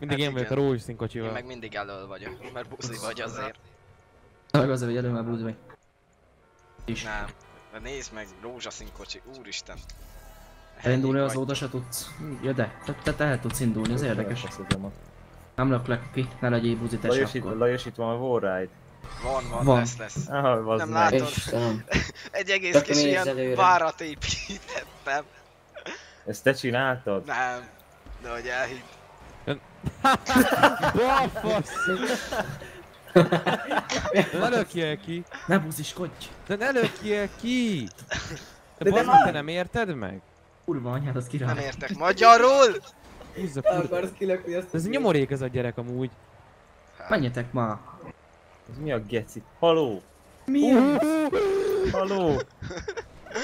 Mindig Hát én vagyok a rózsaszín Én kocsival. meg mindig elől vagyok, mert buzi vagy azért. Meg azért, hogy elő már búzd meg. Is. Nem. De nézd meg, rózsaszín kocsi, úristen. Elindulni azóta se tudsz. Ja de, te, te, te el tudsz indulni, ez érdekes. Nem löklek ki, ne legyél buzi te Lajos se itt, akkor. Lajos itt van a Warride. Van, van, Van. lesz, lesz. Ah, Nem meg. látod. Istenem. Egy egész Csak kis ilyen előre. várat építettem. Ezt te csináltad? Nem. De hogy elhitt. Balfasz! Ne lökjél ki! Ne buziskodj! De ne lökjél ki! De, De de nem- te nem érted meg? Kurva anyád, az Nem király. értek magyarul! Húzza kurva. akarsz kilökni azt? Ez nyomorék ez a gyerek amúgy. Menjetek már! Ez mi a geci? Haló? Mi? Haló?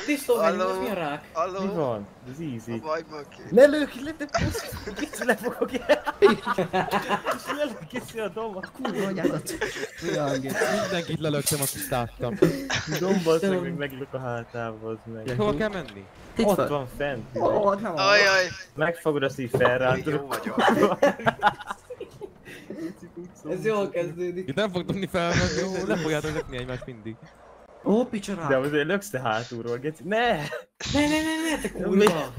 Tisztó, Halló? ez mi a rák? Mi Halló? van? Ez A easy. bajban ki. Ne lők, le, de pusz! Geci, lefogok el! És lelők geci a dombot. Kurva anyádat! Mi a? Mindenkit lelöktem, akit láttam. Dombat meg még meglök a hátába, az meg. Hova kell menni? Ott van. fent. Ó, nem van. Ajaj, Megfogod azt így jó felrántod. vagyok. Ez jól kezdődik. Itt nem fog tudni felmenni, ó, ne fogjátok lökni egymást mindig. Ó, picsarák! De azért löksz te hátulról, geci. Ne! Ne, ne, ne, ne, te Mi? kurva!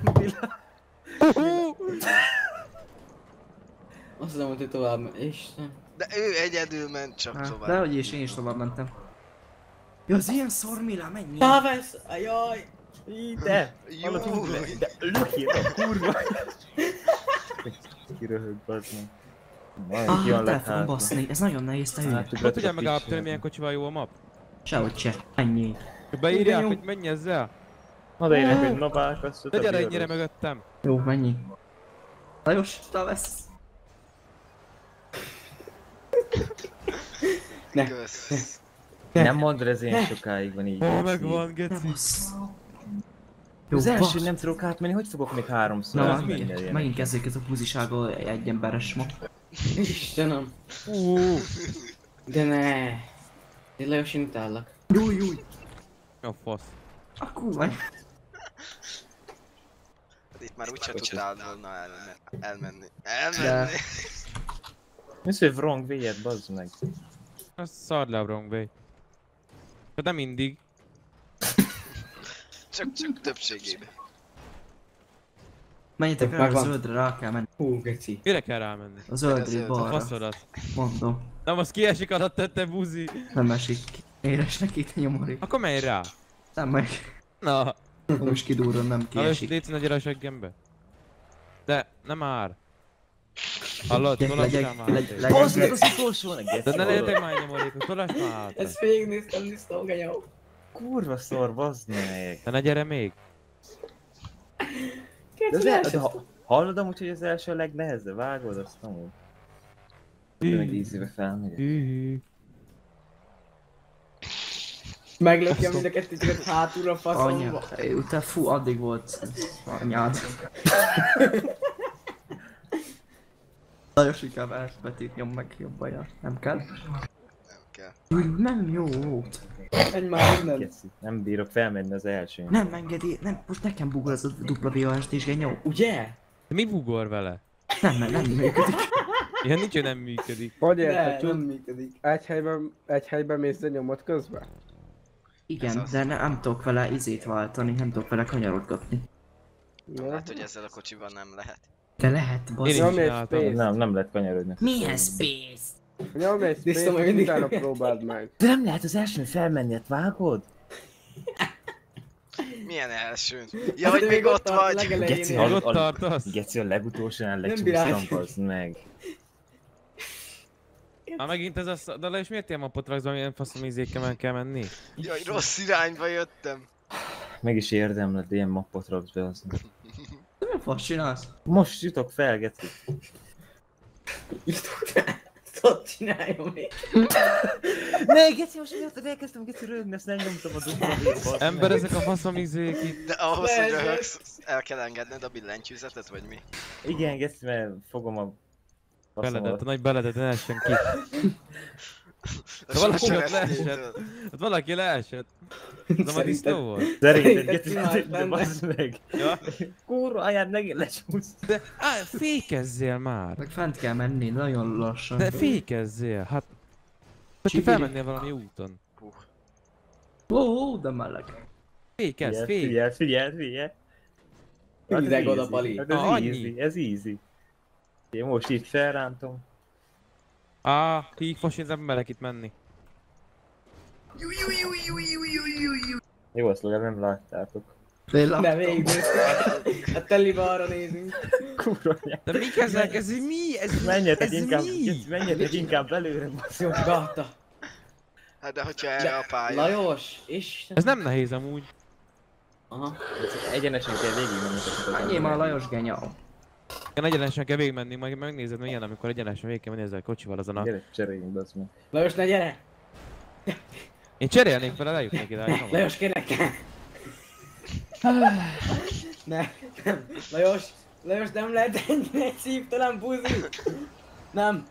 Azt hiszem, hogy te tovább. Isten. De ő egyedül ment csak Hát, tovább. Dehogy is, én is tovább mentem. Ja, az ilyen szormila, mennyi? Pávesz! Ajaj! Ide! Jó. De lökjél a kurva! Kiröhög, bazd meg. Ah, hát fogom hátra. baszni, ez nagyon nehéz, te. Hát, Hogy tudjál megállapítani milyen kocsival jó a map? Sehogy se, ennyi. Beírják, hogy menj ezzel? Na de ének, hogy nobák, azt De gyere ennyire mögöttem. Jó, mennyi? Lajos, tavesz. Kösz. Nem mondd ez ilyen sokáig van így. Ó, megvan, Ne geci. Jó, Az első nem tudok átmenni, hogy fogok még háromszor? Na, megint, megint kezdődik ez a buzisággal egy emberes ma. Istenem. Ú, De ne. Én Lajos, én utállak. Júj, júj. a fasz. A kurva. Itt már úgyse tudtál volna elmenni. Elmenni. Elmenni. Mi hogy wrong way bazd meg. Az szard le a wrong way. De mindig. Csak, csak többségében. Menjetek rá, a zöldre rá kell menni. Hú, geci. Mire kell rámenni? A zöldre balra. faszodat. Mondom. Nem, az kiesik alatt tette buzi. Nem esik. Éres neki, te nyomorik. Akkor menj rá. Nem meg. Na, Most kidúron, nem na most kiesik. légy nagy a seggembe. De, nem már. Hallod, Gyere, tolass legyek- rá már. Bazd meg az geci. De ne legyetek már nyomorékos, tolass már hátra. Ezt végignéztem, tisztó, ganyó. Kurva szor, bazd meg. De ne gyere még. De az el, de ha, hallod amúgy, hogy az első a legnehezebb, vágod azt amúgy. De meg ízébe felmegyek. Meglökjem mind a kettőtöket hátulra faszomba. Anya, utána fú, addig volt anyád. Lajos inkább elbetét nyom meg jobban, ja. nem kell. Nem kell. Nem jó út. Egy már innen. Geci, nem bírok felmenni az elsőn. Nem engedi, nem, most nekem bugol ez a dupla VOS-t is, genyó. Ugye? De mi bugor vele? Nem, nem, nem működik. Ilyen nincs, hogy nem működik. Hogy érted, nem működik. egy helyben, egy helyben mész a nyomot közben? Igen, az. de ne, nem tudok vele izét váltani, nem tudok vele kanyarodgatni. No. Hát, hogy ezzel a kocsival nem lehet. De lehet, Én csináltam. space. Nem, nem lehet kanyarodni. Milyen space? Nyomj egy space, mindig. utána próbáld meg. De nem lehet az elsőn felmenni, hát vágod? Milyen elsőn? Hát Ja, hogy de még ott vagy. Geci. Hallod, ott a- tartasz? Geci, a legutolsónál Nem lecsúsztam, bazd meg. Már megint ez a sz... De le is miért ilyen mapot raksz, amilyen faszom izékkel kell menni? Jaj, rossz irányba jöttem. Meg is érdemled, ilyen mappot raksz be az. De mi fasz csinálsz? Most jutok fel, Geci. Tudod csináljon még. Ne, Geci, most miatt elkezdtem Geci rögni, azt nem nyomtam a dupla Ember, ezek a faszom izék itt. De ahhoz, hogy röhögsz, el kell engedned a billentyűzetet, vagy mi? Igen, Geci, mert fogom a... Beledet, a nagy beledet, ne essen ki. De valaki leesett. Hát valaki leesett. Ez a disznó volt. Szerinted benne? bazd meg. Ja. Kurva anyád megint lecsúsz. De á, fékezzél már. Meg fent kell menni, nagyon lassan. De fékezzél, hát... Te felmennél valami úton. Ó, ó, de meleg. Fékezz, Figyeld, fék. figyeld, figyeld, figyeld. Hát ez Hideg oda, easy. Pali. Hát ez easy, ez easy. Én most itt felrántom. Á, hígfos, én nem merek itt menni. Jó, azt legalább nem láttátok. De én De láttam. végül. Hát telibe arra nézünk. Kurva. De mik ezek? Ez mi? Ez Menjetek ez inkább, mi? menjetek inkább belőle, basszol. Gata. Hát de hogyha erre a pálya. Lajos, és... Ez nem nehéz amúgy. Aha. Egyenesen kell végigmenni. Annyi már Lajos genyal. Én egyenesen kell végigmenni, majd megnézed milyen, amikor egyenesen végig kell menni ezzel a kocsival azon a... Gyere, cseréljünk, bassz meg. Lajos, ne gyere! Én cserélnék vele, lejutnék ide. nem? Lajos, kérlek! Ne, nem. Lajos, Lajos, nem lehet ennyire szívtelen buzi! Nem.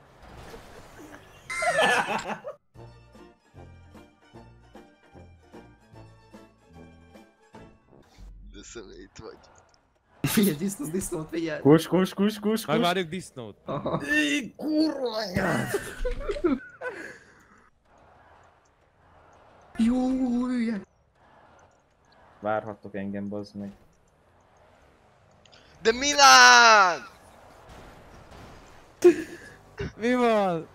Köszönöm, itt vagy. Figyelj, disznó, disznót, figyelj. Kus, kus, kus, kus, kus. Megvárjuk disznót. Aha. Éj, kurva anyád! Jó, hülye. Várhattok engem, bazd meg. De Milán! Mi van?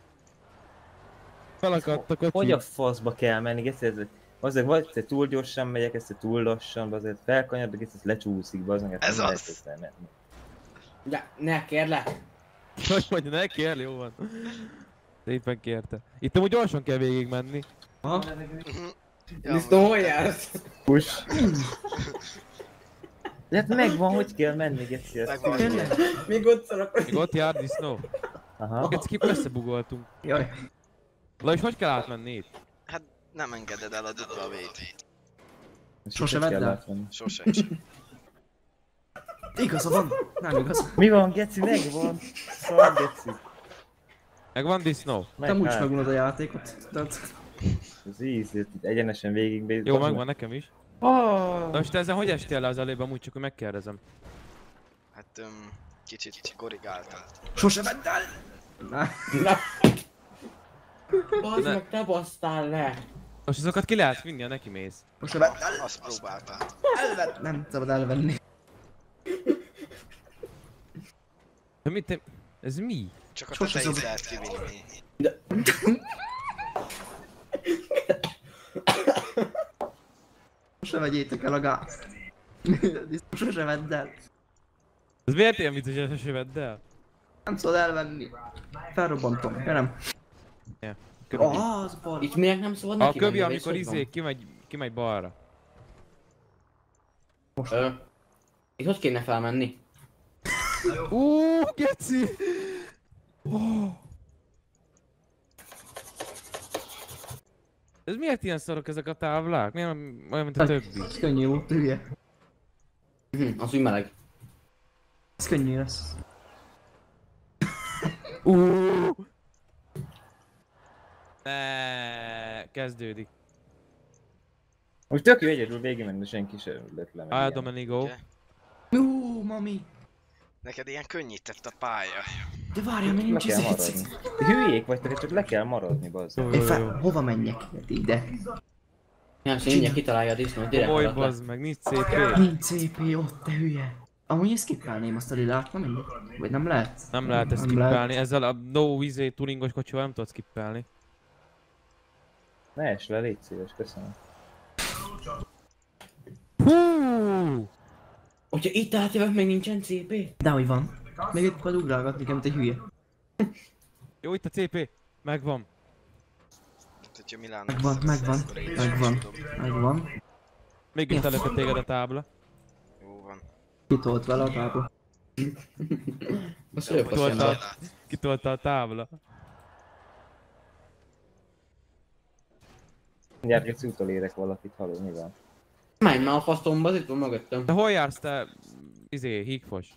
Felakadt a kocsi. Hogy a faszba kell menni, ezt ez Azért vagy te túl gyorsan megyek, ezt túl lassan, azért felkanyarodok, ezt lecsúszik, bazd meg, Ez nem az. lehet menni. Ja, ne, kérlek. Hogy mondja, ne kér, jó van. Szépen kérte. Itt amúgy gyorsan kell végig menni. Aha. Ja, Disznó, hol jársz? Kus. De hát megvan, hogy kell menni, Geci. Még ott szarok. Még ott jár disznó. Aha. Geci, kip összebugoltunk. Jaj. Lajos, hogy kell átmenni itt? Nem engeded el a dupla vét. Sose vedd el. Sose. Igaza van. Nem igaz. Mi van, Geci, megvan? Szar, Geci. Megvan disznó? Te úgy hát, megunod a játékot. Ez easy, itt egyenesen végig Jó, megvan nekem is. Oh. De most ezen hogy estél le az előbb, amúgy csak hogy megkérdezem. Hát um, kicsit korrigáltam. Sose vedd el. Na, Na. Bazd Ne. meg, te basztál le. Most azokat ki lehet vinni, ha neki mész. Sose vedd el. Azt próbáltam. Elvedd. Nem szabad elvenni. De mit te... Ez mi? Csak a Sose tetejét lehet kivinni. Sose vegyétek el a gázt. Sose vedd el. Ez miért ilyen vicces, hogy se vedd el? Nem szabad elvenni. Felrobbantom. Kérem. Köbi. Ah, az bar. Itt miért nem szabad A neki köbi, menni, amikor izé kimegy, kimegy balra. van? Ö, Itt hogy kéne felmenni? Úúúú, geci! Oh. Ez miért ilyen szarok ezek a táblák? Miért nem olyan, mint a többi? Ez könnyű volt, hülye. Hm, az úgy meleg. Ez könnyű lesz. Uuuuh! Ne, kezdődik. Most tök jó egyedül végig menni, de senki sem lett le. Domenigo. Ugye? Jó, mami. Neked ilyen könnyített a pálya. De várjál, Le nincs kell ez maradni. De hülyék vagytok, csak le kell maradni, bazd. Én fel, hova menjek? Ide. Azt mindjárt kitalálja a disznót, direkt Komoly bazd meg, nincs CP. Nincs CP ott, te hülye. Amúgy ezt skippelném azt a lilát, nem mindegy. Vagy nem lehet? Nem lehet ezt Nem skippelni, ezzel a no izé tuningos kocsival nem tudod skippelni. Ne es le, légy szíves, köszönöm. Hú! Hogyha itt átjövök, még nincsen CP? De hogy van. Még itt kell ugrálgatni, mint egy hülye. Jó, itt a CP. Megvan. Hogyha Milán Megvan, megvan, megvan, megvan. Mégis Ja. telefett téged a tábla. Jó van. Kitolt vele a tábla. Kitolta a tábla. Mindjárt egy utolérek valakit, hallod, mi van? Menj már a faszomba, az itt van mögöttem. De hol jársz te? Izé, hígfos.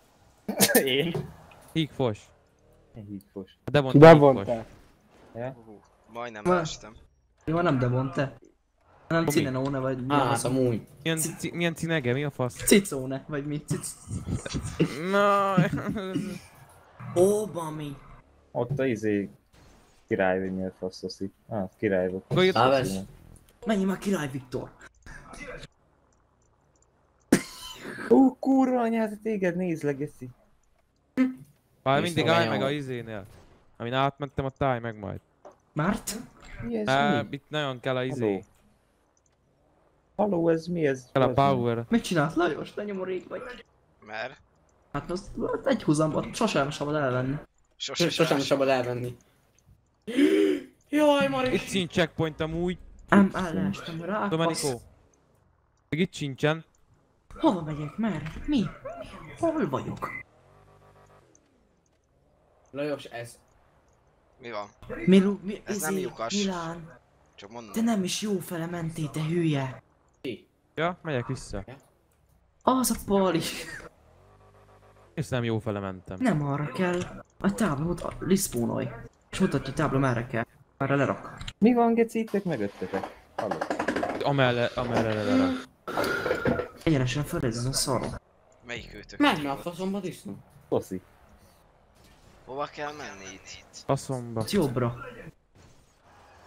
Én? Hígfos. Én hígfos. De mondta hígfos. Bevonták. Ja? Majdnem Ma- estem. Jó, nem Devon, te. Nem. Cinenone vagy mi az? hát amúgy. Milyen, ci, milyen cinege? Mi a fasz? Cicone, vagy mi? Cic... Na, Ó, Bami. Ott a izé király vagy miért faszoszik. Ah, király volt. Akkor itt- Menjünk már király Viktor. Ó, kurva anyád, téged nézleg, eszi. Már mindig állj meg a izénél. Amin átmentem, ott állj meg majd. Márt? Mi ez Á, mi? itt nagyon kell a izé. Haló, ez mi ez? Kell a power. Mit csinálsz? Lajos, te nyomorék vagy. Mert? Hát az, az egy húzamban sosem szabad elvenni. Sose Sosem szabad elvenni. Jaj, Mari. Itt sincs checkpoint amúgy. Ám elleestem rá. Domenico. Még itt sincsen. Hova megyek? Merre? Mi? Hol vagyok? Lajos, ez. Mi van? Milu, mi, Ez nem izé, lyukas. Milán. Csak mondom. Te nem is jó fele mentél, te hülye. Ja, megyek vissza. Az a pali. És nem jó fele mentem. Nem arra kell. A tábla mutat, respawnolj. És mutatja a tábla merre kell. Merre lerak. Mi van, geci, ittek mögöttetek? Haló. Amelle, amelle lele. Egyenesen föl ezen a szaron. Melyik őtök? Már a faszomba disznó. Foszi. Hova kell menni itt? Faszomba. Jobbra.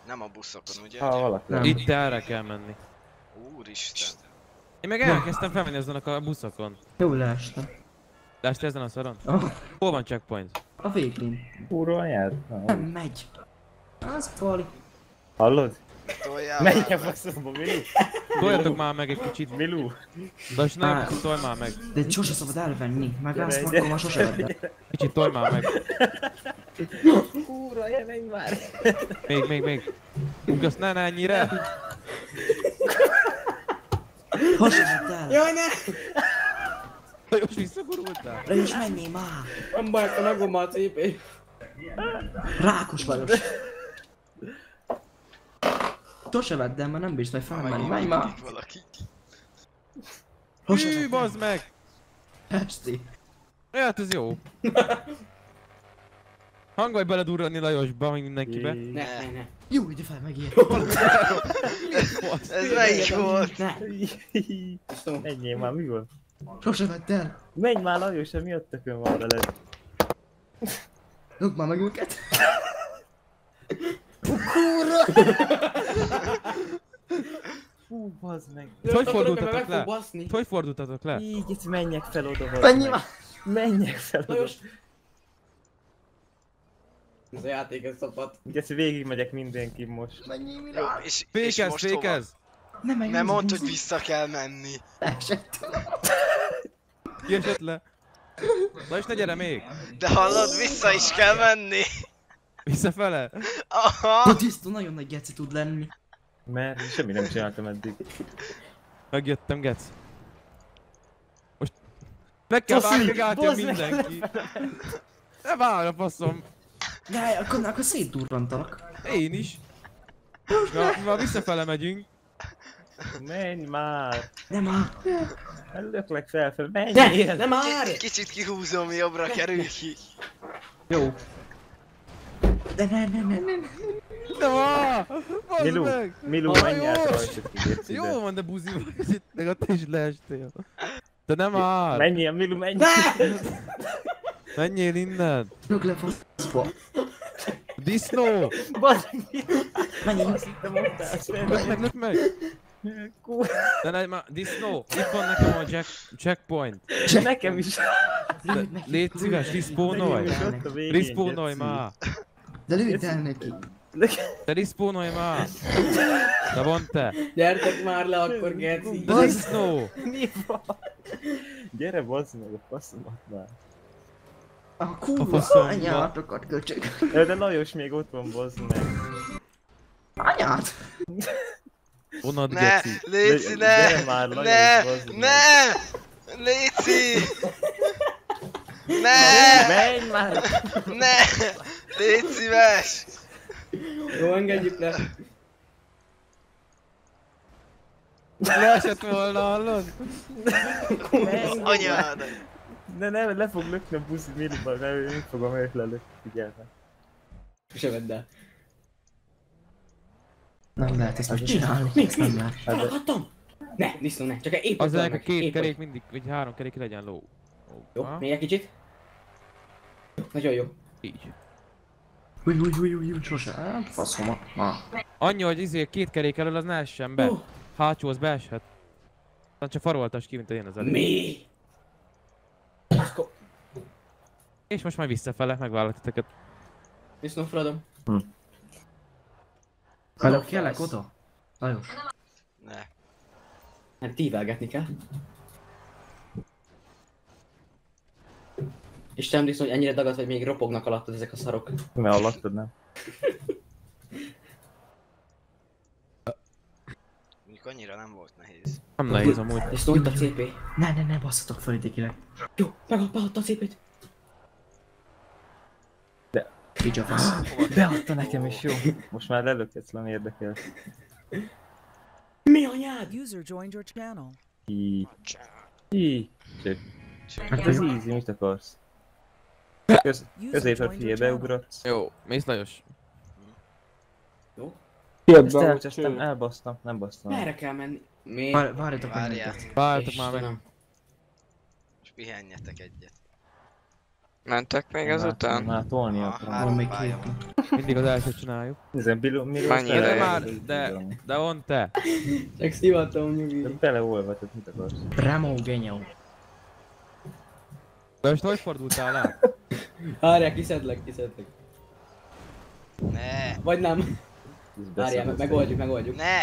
Nem a buszokon, ugye? Ha valaki. Nem. Itt erre kell menni. Úristen. Én meg elkezdtem felmenni azon a buszokon. Jó leestem. Lást ezen a szaron? Oh, Hol van checkpoint? a. Kurva anyád? Na, Nem megy. Az pali. Hallod? Menj a faszomba, Milu! Toljatok már meg egy kicsit. Milu! De nem, Á. tolj már meg. De sose szabad elvenni. Meg azt Gyere, akkor már sose vedd. Kicsit tolj már meg. Kurva, menj már! Még, még, még. Ugrasz, ne, ne, ennyire. Sose vedd el. Jaj, ne! Lajos, visszagurultál. Lajos, menjél már. Nem baj, akkor megom a cipé. Rákos Lajos. Sose vedd el, mert nem bírsz majd felmenni. Menj már. Valaki. Hű, bazd meg. Esti. Hát ez jó. Hangolj beledurrani Lajosba, meg mindenkibe. Ne, ne, ne. Jó, ide fel megér. Ez melyik volt? Ne. Menjél már, mi van? Sose vedd el. Menj már Lajos, mi a tökön van veled? Dugd már meg őket. Fú, bazd meg. Hogy Tudod, fordultatok le? baszni. Hogy fordultatok le? Így, itt menjek fel oda, meg. már. Menjek fel oda. Ez a játék, ez szapat. Geci, végig megyek mindenki most. Menjél Jó, és, és Fékez, most hova? fékez! Nem menj. Nem mondd, hogy vissza kell menni. Esett. Kiesett le. Lajos, ne gyere még! De hallod, vissza is kell menni. Visszafele! A Aha. tisztó nagyon nagy geci tud lenni. Mert semmi nem csináltam eddig. Megjöttem, gec. Most... Meg kell vágni mindenki! Ne várj a faszom! De akkor, akkor szétdurrantalak. Én is! Na, már visszafele megyünk. Menj már! Nem már. Löklek fel, fel, Ne, ne már! Ki- Kicsit kihúzom, jobbra kerül ki. Jó. De ne, ne, ne, ne. ne. De vár! Bazd Milu, meg! Milu, Ah, menj át jó. rajta ki, Geci, Jó de. van, de buzi vagy itt, meg ott is leestél. De nem már! Menjél, Milu, menj! Ne! Menjél innen! Rög le faszba. Disznó! Bazd meg, Menjél. te mondtál, Lök meg, lök meg! Kurva, De ne, már, disznó! Itt van nekem a jack, checkpoint. nekem is. De, légy szíves, respawnolj! Nekem is ott a végén, Respawnolj Geci. már! De lőd el neki. De respawnolj már! De van te! Gyertek már le akkor, Geci. De disznó! Mi van? Gyere, bazd meg a faszomat már. A kurva anyátokat köcsög. De Lajos még ott van, bazd meg. Anyát. Vonat Ne, geci. Léci, De- gyere ne! már, Lajos, Ne! Ne! Léci! Ne! Menj már! Ne! Légy szíves! Jó, engedjük le. Leesett volna, hallod? Menj! Anyád! Ne, ne, le fog lökni a busz Miluba, ne, én fogom őt lelökni, figyelj meg. Sose vedd el. Nem lehet ezt Az megcsinálni. Mi? Ezt nem lehet. Feladhattam? Ne, disznó, ne, csak épp Az a két kerék mindig, vagy három kerék legyen ló. Jó, még egy kicsit. Nagyon jó. Így. Új, új, új, új, új, sose. Hát, faszom. Na. Annyi, hogy izé két kerék elől az ne essen be. Ó, Hátsó az beeshet. Aztán csak faroltas ki, mint én az elég. Mi? És most már visszafele, megvállalt titeket. Disznó, feladom. Velük kellek oda? Lajos. Ne. Hát tívelgetni kell. Istenem, disznó, hogy ennyire dagadt, hogy még ropognak alattad ezek a szarok. Mert alattad nem. Mondjuk annyira nem volt nehéz. Nem nehéz amúgy. Disznó, itt a CP. Ne, ne, ne, basszatok fel idegileg. Jó, megad, beadta a CP-t. Így a fasz. Beadta nekem is, jó. Most már lelökhetsz, nem érdekel. Mi anyád? User joined your channel. Csak. Csak Hát ez easy, mit akarsz? Köz, középre figyelj. Jó, mész Lajos. Kijött Ezt elcsesztem, elbasztam, nem basztam. Merre kell menni? Mi? Vár- Várjatok meg minket. Várjatok már meg. Most pihenjetek egyet. Mentek még ezután? Már tolni Ah, akarom. még. Mindig az elsőt csináljuk. Ezen miről Mennyire De már, de, de on te. Csak szivatom, De nyugi. beleolvatod, mit akarsz? Remo Genyó. Lajos, te hogy fordultál el? Várjál, kiszedlek, kiszedlek. Ne! Vagy nem. Várjál, megoldjuk, megoldjuk. Ne!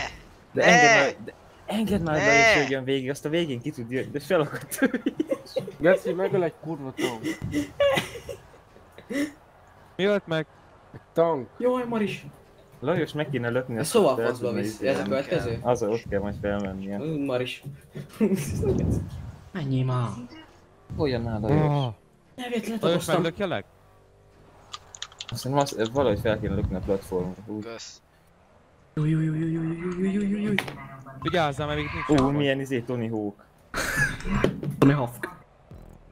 De Ne! engedd már, de engedd már Ne! és jöjjön végig, azt a végén ki tud jönni, de felakadt ő is. Geci, megöl egy kurva tank. Mi ölt meg? Egy tank. Jaj, Maris. Lajos meg kéne lökni. Ez azt, szóval hogy faszba visz. Ez a következő? Az ott kell majd felmennie. Maris. Menjél már. Olyan nál Lajos. Nevétlet Lajos, meglökjelek? Szerintem azt valahogy fel kéne lökni a platformot. Kösz. Vigyázzál, mert még nincs Ú, milyen izé Tony Hawk. Tony Hawk.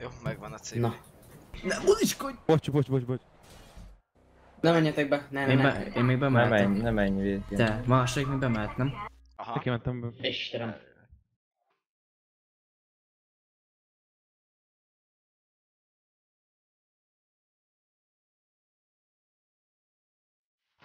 Jó, megvan a cím. Na. Ne, moziskodj! Bocs, bocs, bocs, bocs. Ne menjetek be, nem, én, nem. Be, én még bemehetem. Ne menj, ne menj végén. Te, másik még bemehet, nem? Aha. Nekem mentem be. Istenem.